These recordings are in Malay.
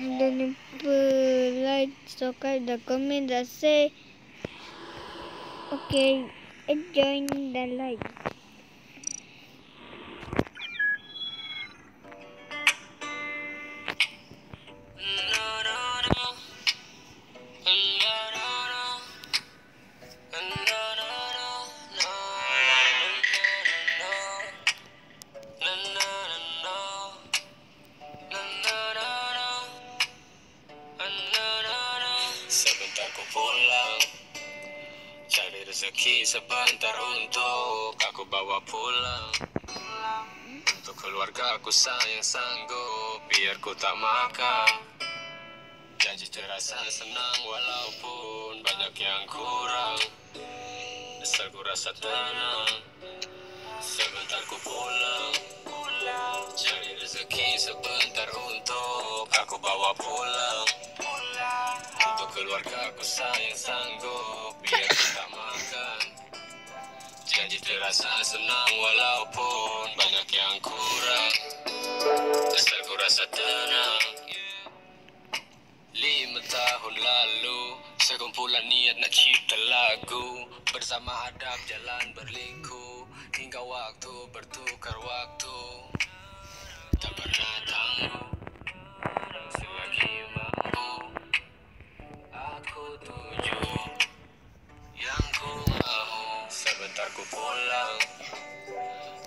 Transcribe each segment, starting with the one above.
And then you put light soccer the comment that say okay join the like." Rezeki sebentar untuk aku bawa pulang. Untuk keluarga aku sayang sanggup Biar ku tak makan. Janji terasa senang walaupun banyak yang kurang. Asal ku rasa tenang Sebentar ku pulang. Cari rezeki sebentar untuk aku bawa pulang. Untuk keluarga aku sayang sanggup Kita makan Janji terasa senang walaupun banyak yang kurang Asal ku rasa tenang Lima tahun lalu Sekumpulan niat nak cipta lagu Bersama hadap jalan berliku Hingga waktu bertukar waktu. Tak pernah tangguh Sebentar ku pulang.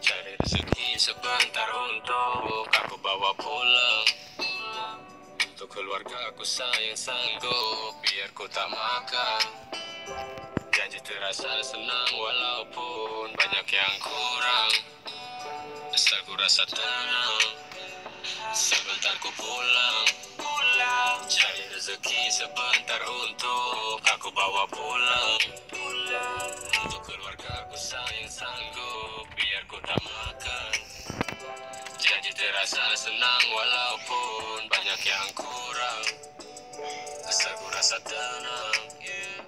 Cari rezeki sebentar untuk Aku bawa pulang. Untuk keluarga aku sayang sanggup Biar ku tak makan. Janji terasa senang walaupun banyak yang kurang. Asal ku rasa tenang Sebentar ku pulang. Cari rezeki sebentar untuk aku bawa pulang Terasa senang walaupun banyak yang kurang Asal ku rasa tenang yeah.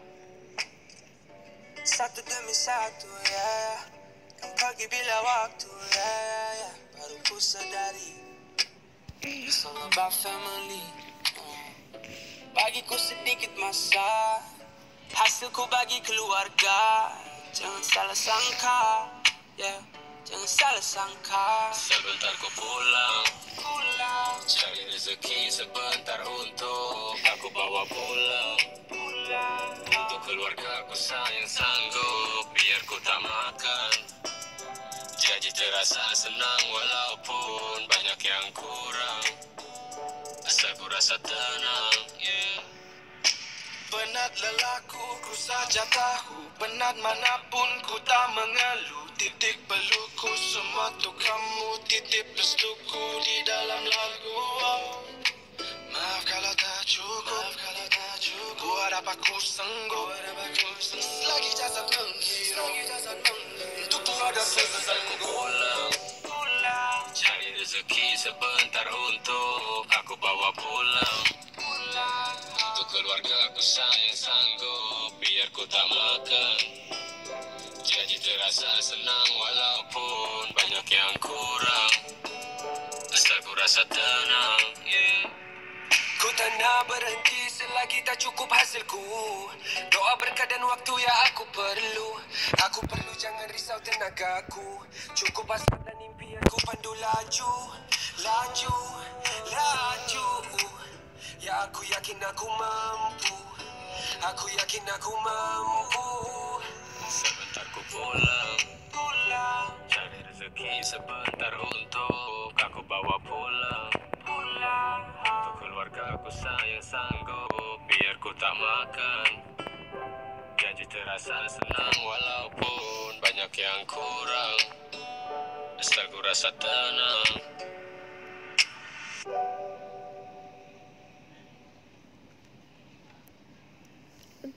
Satu demi satu ya ya Kan pergi bila waktu ya ya ya Baru ku sadari It's all about family. Bagiku sedikit masa Hasilku bagi keluarga Jangan salah sangka yeah. Jangan salah sangka. Sebentar ku pulang. Pulang. Cari rezeki sebentar untuk aku bawa pulang. Untuk keluarga aku sayang sanggup Biar ku tak makan. Janji terasa senang walaupun banyak yang kurang. Asal ku rasa tenang yeah. Penat lelaku ku saja tahu. Penat manapun ku tak mengeluh Titik peluku semua tu kamu. Titip restuku di dalam lagu. Maaf kalau tak cukup. Maaf kalau tak cukup. Ku harap aku sanggup? Selagi jasad menghirup. Untuk tiada Sebentar ku pulang. Cari rezeki sebentar untuk aku bawa pulang. Untuk keluarga aku sayang sanggup. Biar ku tak makan Janji terasa senang walaupun banyak yang kurang. Asal ku rasa tenang yeah. Ku tak nak berhenti selagi tak cukup hasilku. Doa berkat dan waktu yang aku perlu. Aku perlu jangan risau tenagaku. Cukup hasrat dan impian ku pandu laju Laju, laju. Ya aku yakin aku mampu. Aku yakin aku mampu pulang Pulang, Cari rezeki sebentar untuk aku bawa pulang. Pulang Untuk keluarga aku sayang sanggup Biar ku tak makan. Janji terasa senang walaupun banyak yang kurang. Asal ku rasa tenang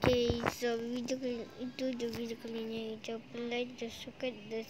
Okay, so video kali itu je video kali ini. Jangan like, dan subscribe dan